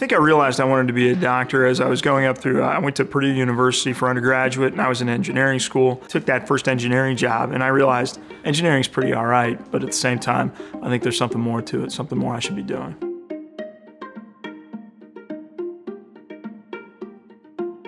think I realized I wanted to be a doctor as I was going up through, I went to Purdue University for undergraduate and I was in engineering school. Took that first engineering job and I realized engineering's pretty all right, but at the same time, I think there's something more to it, something more I should be doing.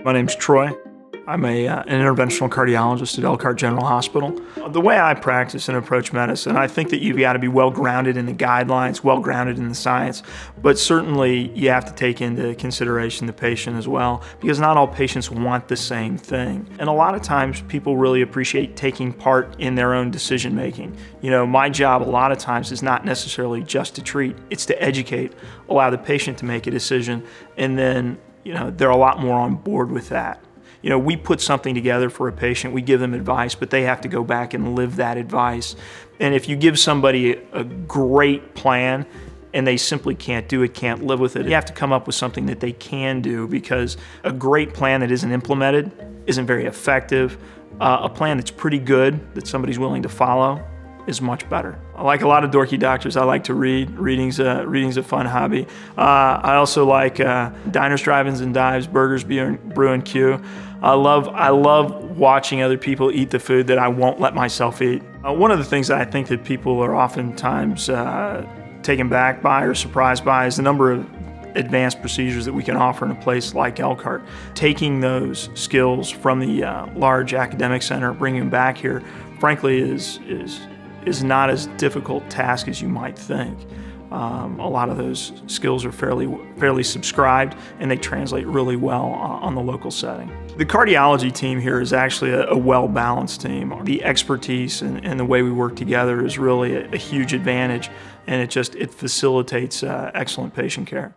My name's Troy. I'm a, uh, an interventional cardiologist at Elkhart General Hospital. The way I practice and approach medicine, I think that you've got to be well grounded in the guidelines, well grounded in the science, but certainly you have to take into consideration the patient as well, because not all patients want the same thing. And a lot of times people really appreciate taking part in their own decision making. You know, my job a lot of times is not necessarily just to treat, it's to educate, allow the patient to make a decision, and then, you know, they're a lot more on board with that you know, we put something together for a patient, we give them advice, but they have to go back and live that advice. And if you give somebody a great plan and they simply can't do it, can't live with it, you have to come up with something that they can do because a great plan that isn't implemented isn't very effective. Uh, a plan that's pretty good, that somebody's willing to follow, is much better. Like a lot of dorky doctors, I like to read. Reading's a, reading's a fun hobby. Uh, I also like uh, diners, drive-ins, and dives, burgers, beer, brew, and Q. I love, I love watching other people eat the food that I won't let myself eat. Uh, one of the things that I think that people are oftentimes uh, taken back by or surprised by is the number of advanced procedures that we can offer in a place like Elkhart. Taking those skills from the uh, large academic center, bringing them back here, frankly, is, is is not as difficult task as you might think. Um, a lot of those skills are fairly fairly subscribed and they translate really well on the local setting. The cardiology team here is actually a, a well-balanced team. The expertise and, and, the way we work together is really a, a, huge advantage and it just it facilitates uh, excellent patient care.